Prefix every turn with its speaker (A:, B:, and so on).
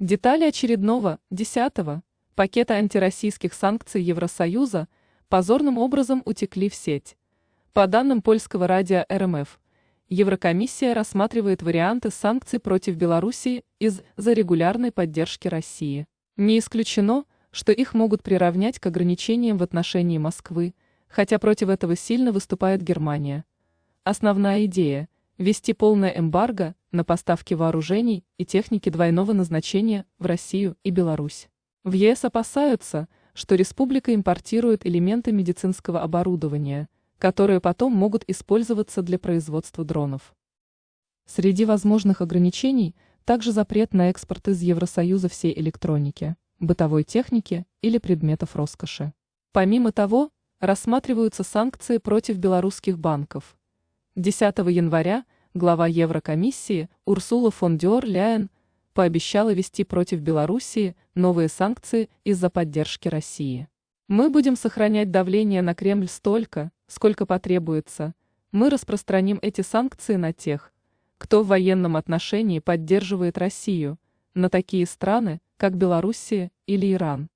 A: Детали очередного, десятого, пакета антироссийских санкций Евросоюза позорным образом утекли в сеть. По данным польского радио РМФ, Еврокомиссия рассматривает варианты санкций против Белоруссии из-за регулярной поддержки России. Не исключено, что их могут приравнять к ограничениям в отношении Москвы, хотя против этого сильно выступает Германия. Основная идея – ввести полное эмбарго на поставки вооружений и техники двойного назначения в Россию и Беларусь. В ЕС опасаются, что республика импортирует элементы медицинского оборудования, которые потом могут использоваться для производства дронов. Среди возможных ограничений также запрет на экспорт из Евросоюза всей электроники, бытовой техники или предметов роскоши. Помимо того, рассматриваются санкции против белорусских банков. 10 января – глава Еврокомиссии Урсула фон дер Ляйен пообещала вести против Белоруссии новые санкции из-за поддержки России. Мы будем сохранять давление на Кремль столько, сколько потребуется. Мы распространим эти санкции на тех, кто в военном отношении поддерживает Россию, на такие страны, как Белоруссия или Иран.